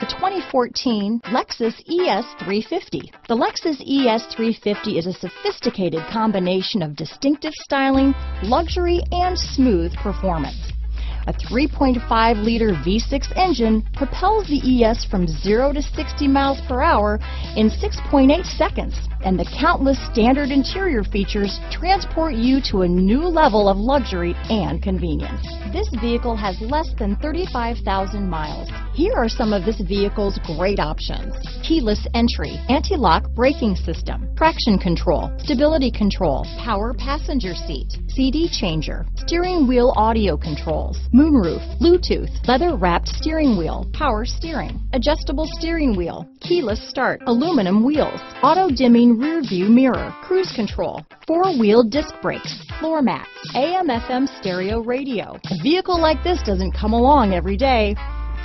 The 2014 Lexus ES350. The Lexus ES350 is a sophisticated combination of distinctive styling, luxury, and smooth performance. A 3.5-liter V6 engine propels the ES from 0 to 60 miles per hour in 6.8 seconds, and the countless standard interior features transport you to a new level of luxury and convenience. This vehicle has less than 35,000 miles. Here are some of this vehicle's great options. Keyless entry, anti-lock braking system, traction control, stability control, power passenger seat, CD changer, steering wheel audio controls, moonroof, Bluetooth, leather wrapped steering wheel, power steering, adjustable steering wheel, keyless start, aluminum wheels, auto dimming rear view mirror, cruise control, four wheel disc brakes, floor mats, AM FM stereo radio. A vehicle like this doesn't come along every day.